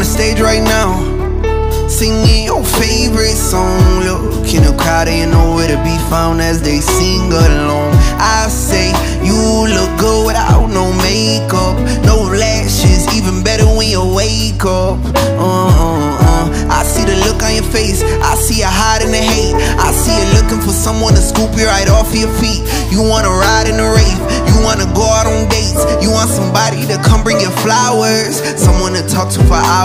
On the stage right now, singing your favorite song. Look in the crowd, they know where to be found as they sing along. I say you look good without no makeup, no lashes, even better when you wake up. Uh, uh, uh. I see the look on your face, I see you hiding the hate. I see you looking for someone to scoop you right off your feet. You wanna ride in the rave, you wanna go out on dates, you want somebody to come bring you flowers, someone to talk to for hours.